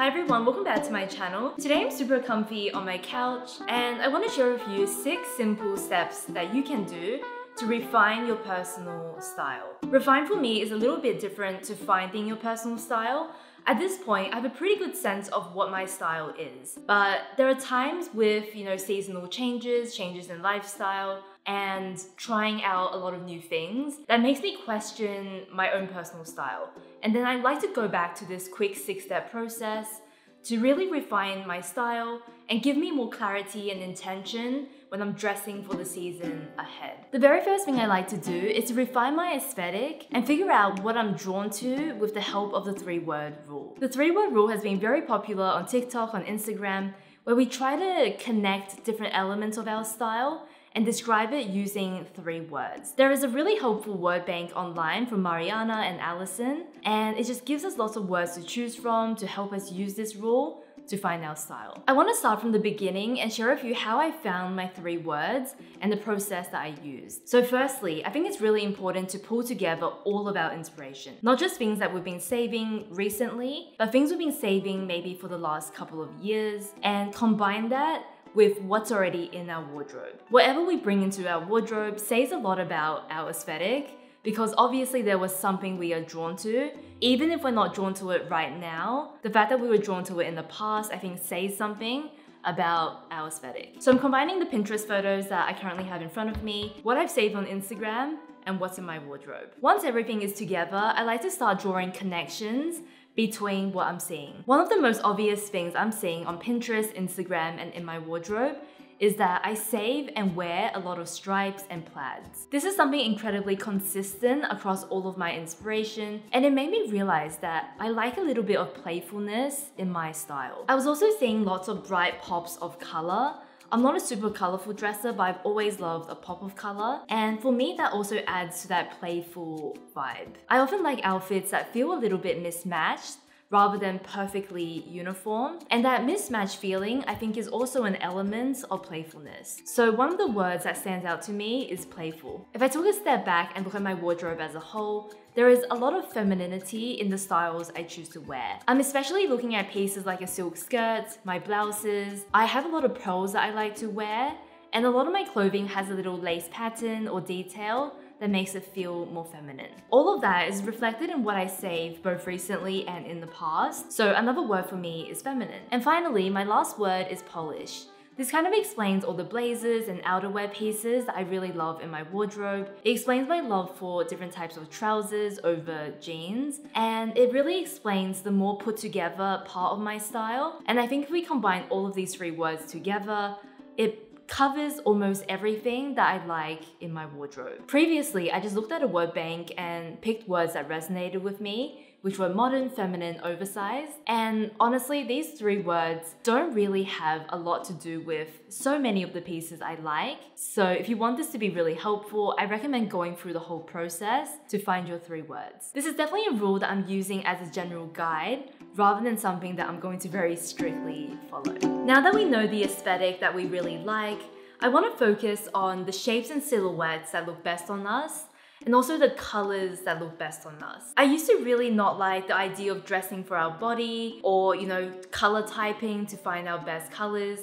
Hi everyone, welcome back to my channel. Today I'm super comfy on my couch and I want to share with you 6 simple steps that you can do to refine your personal style. Refine for me is a little bit different to finding your personal style. At this point, I have a pretty good sense of what my style is. But there are times with, you know, seasonal changes, changes in lifestyle, and trying out a lot of new things that makes me question my own personal style. And then I like to go back to this quick six step process to really refine my style and give me more clarity and intention when I'm dressing for the season ahead. The very first thing I like to do is to refine my aesthetic and figure out what I'm drawn to with the help of the three word rule. The three word rule has been very popular on TikTok, on Instagram, where we try to connect different elements of our style and describe it using three words. There is a really helpful word bank online from Mariana and Allison, and it just gives us lots of words to choose from to help us use this rule to find our style. I want to start from the beginning and share with you how I found my three words and the process that I used. So firstly, I think it's really important to pull together all of our inspiration. Not just things that we've been saving recently, but things we've been saving maybe for the last couple of years and combine that with what's already in our wardrobe. Whatever we bring into our wardrobe says a lot about our aesthetic because obviously there was something we are drawn to. Even if we're not drawn to it right now, the fact that we were drawn to it in the past, I think says something about our aesthetic. So I'm combining the Pinterest photos that I currently have in front of me, what I've saved on Instagram, and what's in my wardrobe. Once everything is together, I like to start drawing connections between what I'm seeing. One of the most obvious things I'm seeing on Pinterest, Instagram, and in my wardrobe is that I save and wear a lot of stripes and plaids. This is something incredibly consistent across all of my inspiration, and it made me realize that I like a little bit of playfulness in my style. I was also seeing lots of bright pops of color, I'm not a super colorful dresser, but I've always loved a pop of color. And for me, that also adds to that playful vibe. I often like outfits that feel a little bit mismatched, rather than perfectly uniform. And that mismatch feeling, I think, is also an element of playfulness. So one of the words that stands out to me is playful. If I took a step back and look at my wardrobe as a whole, there is a lot of femininity in the styles I choose to wear. I'm especially looking at pieces like a silk skirt, my blouses. I have a lot of pearls that I like to wear, and a lot of my clothing has a little lace pattern or detail that makes it feel more feminine. All of that is reflected in what I save both recently and in the past, so another word for me is feminine. And finally, my last word is polish. This kind of explains all the blazers and outerwear pieces that I really love in my wardrobe. It explains my love for different types of trousers over jeans, and it really explains the more put together part of my style. And I think if we combine all of these three words together, it covers almost everything that I like in my wardrobe. Previously, I just looked at a word bank and picked words that resonated with me which were modern, feminine, oversized. And honestly, these three words don't really have a lot to do with so many of the pieces I like. So if you want this to be really helpful, I recommend going through the whole process to find your three words. This is definitely a rule that I'm using as a general guide rather than something that I'm going to very strictly follow. Now that we know the aesthetic that we really like, I want to focus on the shapes and silhouettes that look best on us and also the colors that look best on us. I used to really not like the idea of dressing for our body or, you know, color typing to find our best colors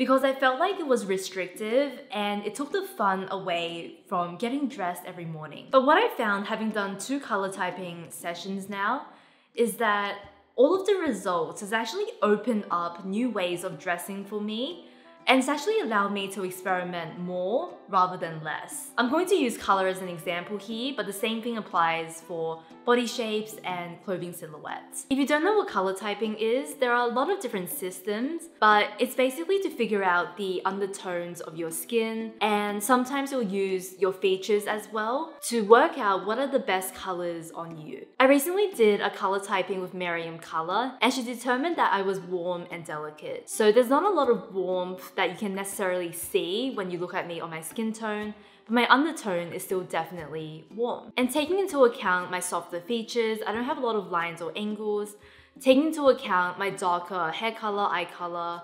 because I felt like it was restrictive and it took the fun away from getting dressed every morning. But what I found having done two color typing sessions now is that all of the results has actually opened up new ways of dressing for me and it's actually allowed me to experiment more rather than less. I'm going to use color as an example here, but the same thing applies for body shapes and clothing silhouettes. If you don't know what color typing is, there are a lot of different systems, but it's basically to figure out the undertones of your skin, and sometimes you'll use your features as well to work out what are the best colors on you. I recently did a color typing with Miriam Color, and she determined that I was warm and delicate. So there's not a lot of warmth that you can necessarily see when you look at me on my skin tone, but my undertone is still definitely warm. And taking into account my softer features, I don't have a lot of lines or angles, taking into account my darker hair color, eye color,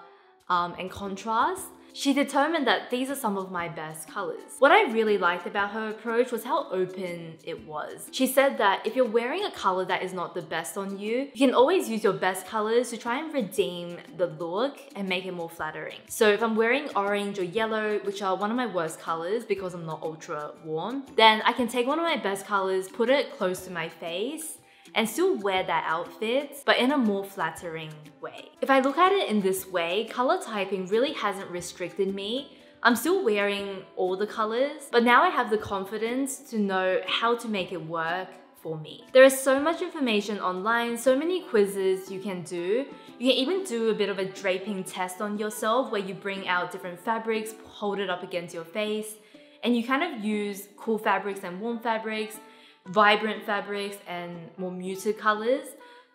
um, and contrast, She determined that these are some of my best colors. What I really liked about her approach was how open it was. She said that if you're wearing a color that is not the best on you, you can always use your best colors to try and redeem the look and make it more flattering. So if I'm wearing orange or yellow, which are one of my worst colors because I'm not ultra warm, then I can take one of my best colors, put it close to my face, and still wear that outfit, but in a more flattering way. If I look at it in this way, color typing really hasn't restricted me. I'm still wearing all the colors, but now I have the confidence to know how to make it work for me. There is so much information online, so many quizzes you can do. You can even do a bit of a draping test on yourself where you bring out different fabrics, hold it up against your face, and you kind of use cool fabrics and warm fabrics vibrant fabrics and more muted colors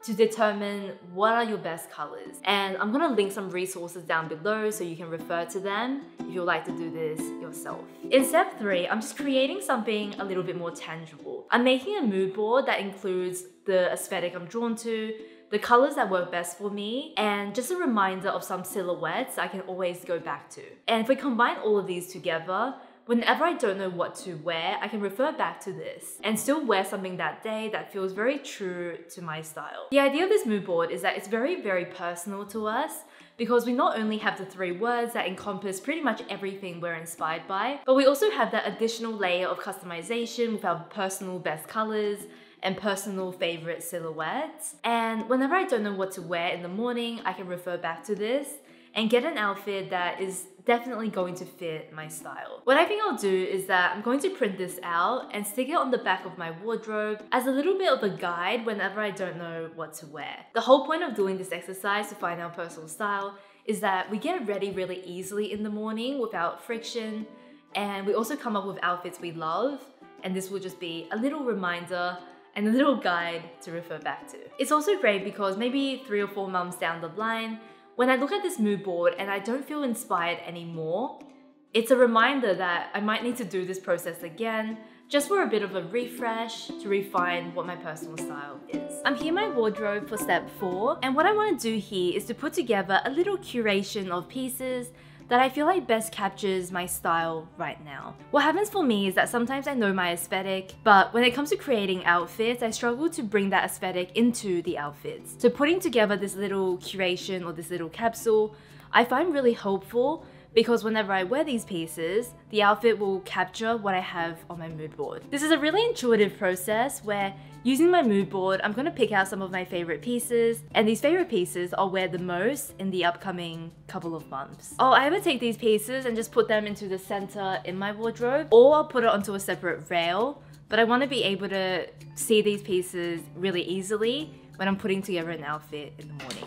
to determine what are your best colors. And I'm gonna link some resources down below so you can refer to them if you'd like to do this yourself. In step three, I'm just creating something a little bit more tangible. I'm making a mood board that includes the aesthetic I'm drawn to, the colors that work best for me, and just a reminder of some silhouettes I can always go back to. And if we combine all of these together, Whenever I don't know what to wear, I can refer back to this and still wear something that day that feels very true to my style. The idea of this mood board is that it's very, very personal to us because we not only have the three words that encompass pretty much everything we're inspired by, but we also have that additional layer of customization with our personal best colors, and personal favorite silhouettes. And whenever I don't know what to wear in the morning, I can refer back to this and get an outfit that is definitely going to fit my style. What I think I'll do is that I'm going to print this out and stick it on the back of my wardrobe as a little bit of a guide whenever I don't know what to wear. The whole point of doing this exercise to find our personal style is that we get ready really easily in the morning without friction and we also come up with outfits we love and this will just be a little reminder and a little guide to refer back to. It's also great because maybe three or four months down the line, when I look at this mood board and I don't feel inspired anymore, it's a reminder that I might need to do this process again, just for a bit of a refresh to refine what my personal style is. I'm here in my wardrobe for step 4 and what I want to do here is to put together a little curation of pieces that I feel like best captures my style right now. What happens for me is that sometimes I know my aesthetic, but when it comes to creating outfits, I struggle to bring that aesthetic into the outfits. So putting together this little curation or this little capsule, I find really helpful because whenever I wear these pieces, the outfit will capture what I have on my mood board. This is a really intuitive process where using my mood board, I'm gonna pick out some of my favorite pieces, and these favorite pieces I'll wear the most in the upcoming couple of months. I'll either take these pieces and just put them into the center in my wardrobe, or I'll put it onto a separate rail, but I wanna be able to see these pieces really easily when I'm putting together an outfit in the morning.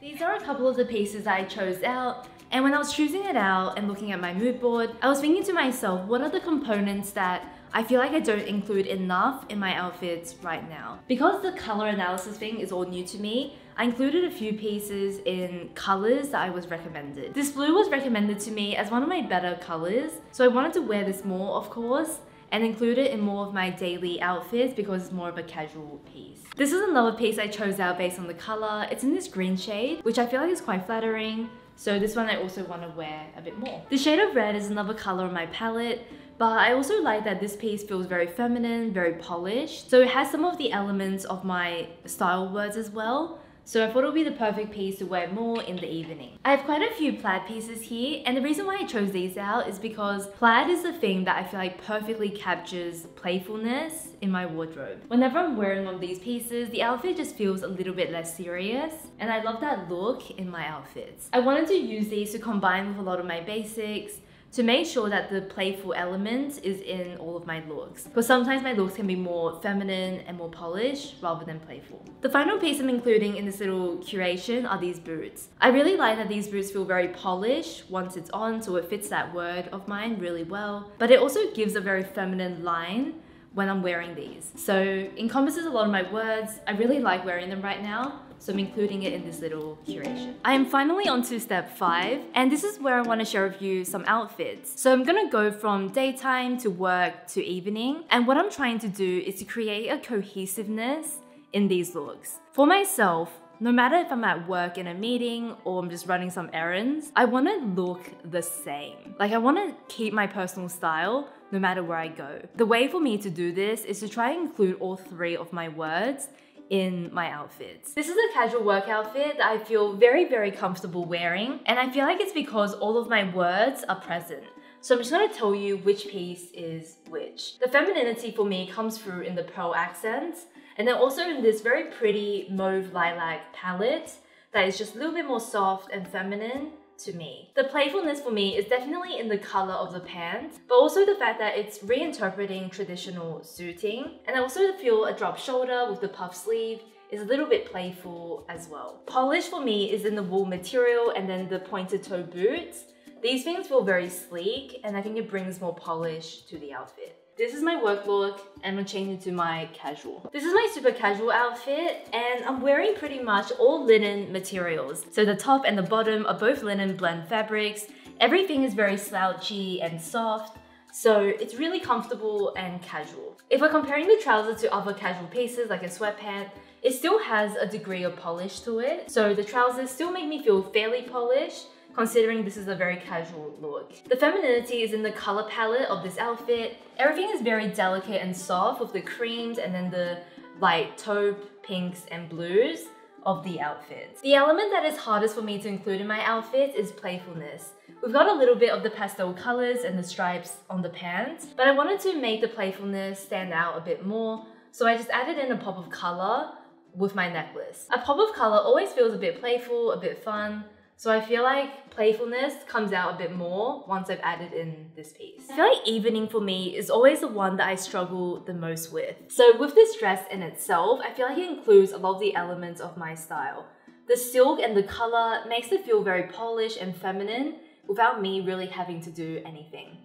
These are a couple of the pieces I chose out. And when I was choosing it out and looking at my mood board, I was thinking to myself, what are the components that I feel like I don't include enough in my outfits right now. Because the color analysis thing is all new to me, I included a few pieces in colors that I was recommended. This blue was recommended to me as one of my better colors, so I wanted to wear this more of course, and include it in more of my daily outfits because it's more of a casual piece. This is another piece I chose out based on the color. It's in this green shade, which I feel like is quite flattering. So this one I also want to wear a bit more. The shade of red is another color on my palette, but I also like that this piece feels very feminine, very polished. So it has some of the elements of my style words as well. So I thought it would be the perfect piece to wear more in the evening. I have quite a few plaid pieces here and the reason why I chose these out is because plaid is the thing that I feel like perfectly captures playfulness in my wardrobe. Whenever I'm wearing one of these pieces, the outfit just feels a little bit less serious and I love that look in my outfits. I wanted to use these to combine with a lot of my basics to make sure that the playful element is in all of my looks. Because sometimes my looks can be more feminine and more polished rather than playful. The final piece I'm including in this little curation are these boots. I really like that these boots feel very polished once it's on, so it fits that word of mine really well. But it also gives a very feminine line when I'm wearing these. So encompasses a lot of my words. I really like wearing them right now so I'm including it in this little curation. I am finally on to step five, and this is where I want to share with you some outfits. So I'm gonna go from daytime to work to evening, and what I'm trying to do is to create a cohesiveness in these looks. For myself, no matter if I'm at work in a meeting or I'm just running some errands, I want to look the same. Like I want to keep my personal style no matter where I go. The way for me to do this is to try and include all three of my words in my outfits. This is a casual work outfit that I feel very, very comfortable wearing, and I feel like it's because all of my words are present. So I'm just gonna tell you which piece is which. The femininity for me comes through in the pearl accents, and then also in this very pretty mauve lilac palette that is just a little bit more soft and feminine to me. The playfulness for me is definitely in the color of the pants, but also the fact that it's reinterpreting traditional suiting. And I also feel a drop shoulder with the puff sleeve is a little bit playful as well. Polish for me is in the wool material and then the pointed toe boots. These things feel very sleek and I think it brings more polish to the outfit. This is my work look and I'm it to my casual. This is my super casual outfit and I'm wearing pretty much all linen materials. So the top and the bottom are both linen blend fabrics. Everything is very slouchy and soft. So it's really comfortable and casual. If we're comparing the trouser to other casual pieces like a sweatpant, it still has a degree of polish to it. So the trousers still make me feel fairly polished, considering this is a very casual look. The femininity is in the color palette of this outfit. Everything is very delicate and soft with the creams and then the light taupe, pinks and blues of the outfit. The element that is hardest for me to include in my outfit is playfulness. We've got a little bit of the pastel colors and the stripes on the pants, but I wanted to make the playfulness stand out a bit more, so I just added in a pop of color with my necklace. A pop of color always feels a bit playful, a bit fun, so I feel like playfulness comes out a bit more once I've added in this piece. I feel like evening for me is always the one that I struggle the most with. So with this dress in itself, I feel like it includes a lot of the elements of my style. The silk and the color makes it feel very polished and feminine without me really having to do anything.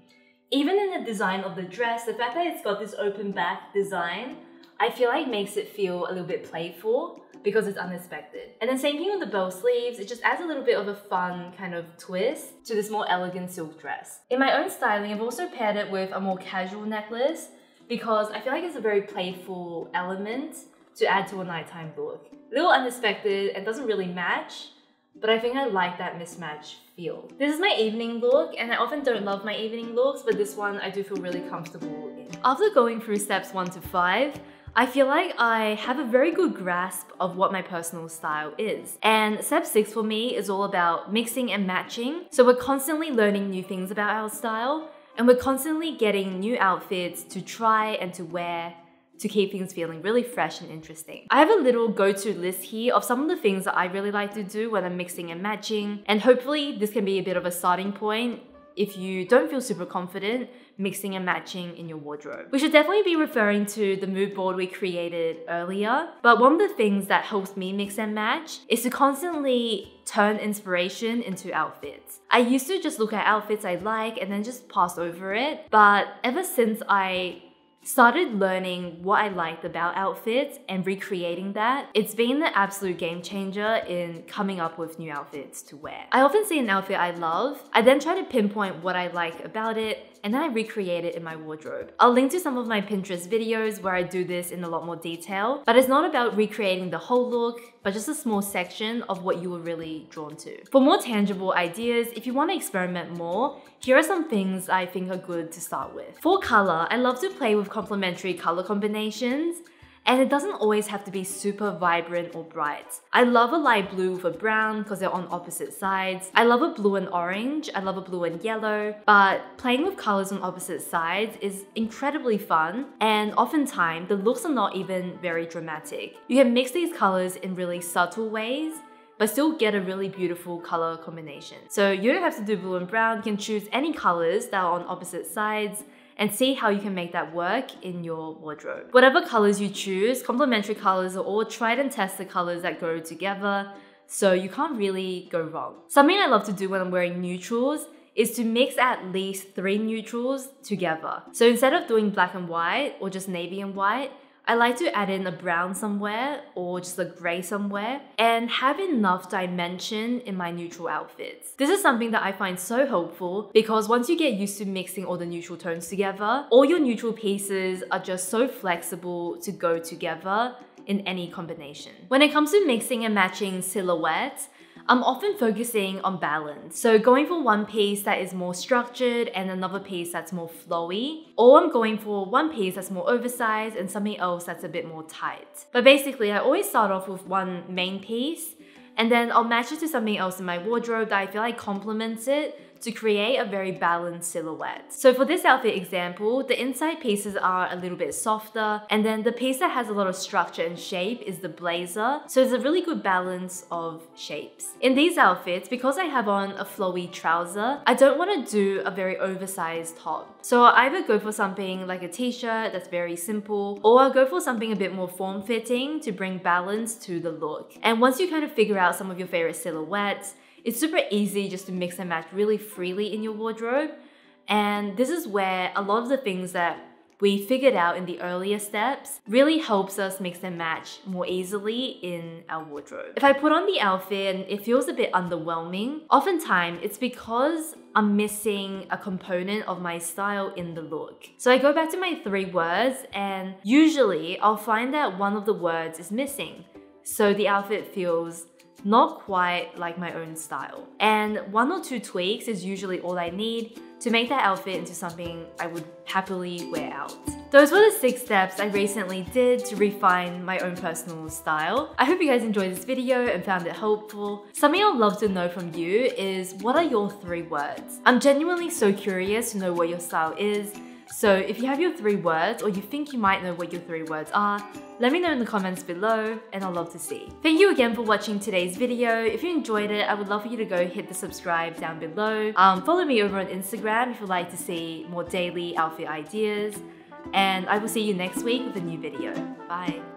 Even in the design of the dress, the fact that it's got this open back design, I feel like it makes it feel a little bit playful because it's unexpected. And then same thing with the bow sleeves, it just adds a little bit of a fun kind of twist to this more elegant silk dress. In my own styling, I've also paired it with a more casual necklace because I feel like it's a very playful element to add to a nighttime look. A little unexpected and doesn't really match, but I think I like that mismatch feel. This is my evening look and I often don't love my evening looks, but this one I do feel really comfortable in. After going through steps one to five, I feel like I have a very good grasp of what my personal style is. And step six for me is all about mixing and matching. So we're constantly learning new things about our style and we're constantly getting new outfits to try and to wear to keep things feeling really fresh and interesting. I have a little go-to list here of some of the things that I really like to do when I'm mixing and matching, and hopefully this can be a bit of a starting point if you don't feel super confident mixing and matching in your wardrobe. We should definitely be referring to the mood board we created earlier, but one of the things that helps me mix and match is to constantly turn inspiration into outfits. I used to just look at outfits I like and then just pass over it, but ever since I started learning what I liked about outfits and recreating that, it's been the absolute game changer in coming up with new outfits to wear. I often see an outfit I love, I then try to pinpoint what I like about it, and then I recreate it in my wardrobe. I'll link to some of my Pinterest videos where I do this in a lot more detail, but it's not about recreating the whole look, but just a small section of what you were really drawn to. For more tangible ideas, if you want to experiment more, here are some things I think are good to start with. For color, I love to play with complementary color combinations and it doesn't always have to be super vibrant or bright. I love a light blue with a brown because they're on opposite sides. I love a blue and orange. I love a blue and yellow. But playing with colors on opposite sides is incredibly fun. And oftentimes, the looks are not even very dramatic. You can mix these colors in really subtle ways but still get a really beautiful color combination. So you don't have to do blue and brown, you can choose any colors that are on opposite sides and see how you can make that work in your wardrobe. Whatever colors you choose, complementary colors are all tried and tested colors that go together, so you can't really go wrong. Something I love to do when I'm wearing neutrals is to mix at least three neutrals together. So instead of doing black and white or just navy and white, I like to add in a brown somewhere or just a grey somewhere and have enough dimension in my neutral outfits. This is something that I find so helpful because once you get used to mixing all the neutral tones together, all your neutral pieces are just so flexible to go together in any combination. When it comes to mixing and matching silhouettes, I'm often focusing on balance. So going for one piece that is more structured and another piece that's more flowy, or I'm going for one piece that's more oversized and something else that's a bit more tight. But basically, I always start off with one main piece and then I'll match it to something else in my wardrobe that I feel like complements it to create a very balanced silhouette. So for this outfit example, the inside pieces are a little bit softer and then the piece that has a lot of structure and shape is the blazer. So it's a really good balance of shapes. In these outfits, because I have on a flowy trouser, I don't want to do a very oversized top. So I'll either go for something like a t-shirt that's very simple or I'll go for something a bit more form-fitting to bring balance to the look. And once you kind of figure out some of your favorite silhouettes, it's super easy just to mix and match really freely in your wardrobe. And this is where a lot of the things that we figured out in the earlier steps really helps us mix and match more easily in our wardrobe. If I put on the outfit and it feels a bit underwhelming, oftentimes it's because I'm missing a component of my style in the look. So I go back to my three words and usually I'll find that one of the words is missing. So the outfit feels not quite like my own style. And one or two tweaks is usually all I need to make that outfit into something I would happily wear out. Those were the six steps I recently did to refine my own personal style. I hope you guys enjoyed this video and found it helpful. Something I'd love to know from you is what are your three words? I'm genuinely so curious to know what your style is so if you have your three words or you think you might know what your three words are, let me know in the comments below and I'll love to see. Thank you again for watching today's video. If you enjoyed it, I would love for you to go hit the subscribe down below. Um, follow me over on Instagram if you'd like to see more daily outfit ideas. And I will see you next week with a new video. Bye.